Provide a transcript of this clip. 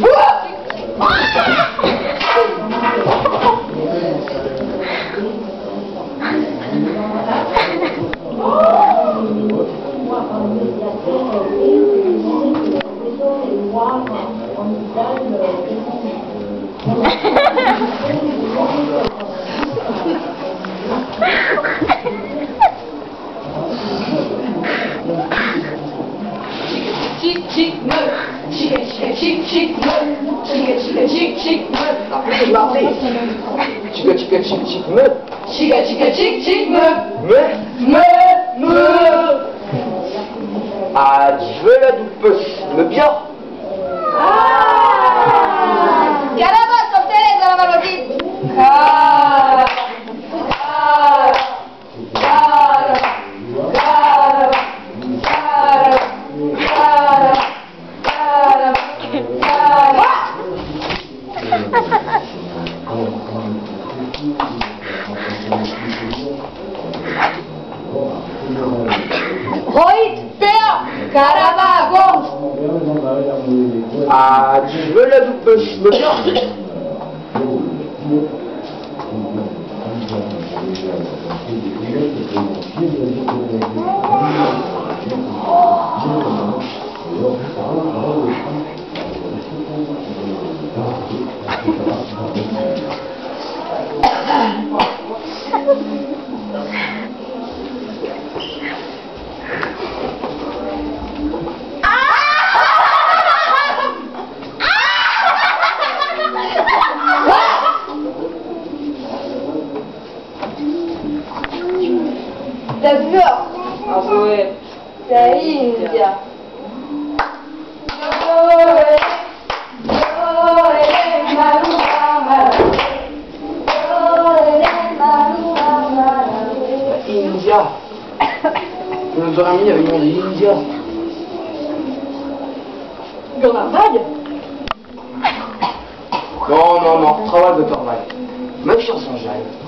Woo! chic chic meuf, chic chic chic meuf, chic chic chic chic meuf. Chic chic chic chic meuf. Chic chic chic chic meuf. Meuf meuf meuf. Ah, je veux la douce, le bien. Caravagos! A desvelha do peixe melhor la bueur. Ah bah ouais. La India. India. Notre ami avait demandé India. Dans la vague Non, non, non, travail de travail. Même chanson, j'arrive.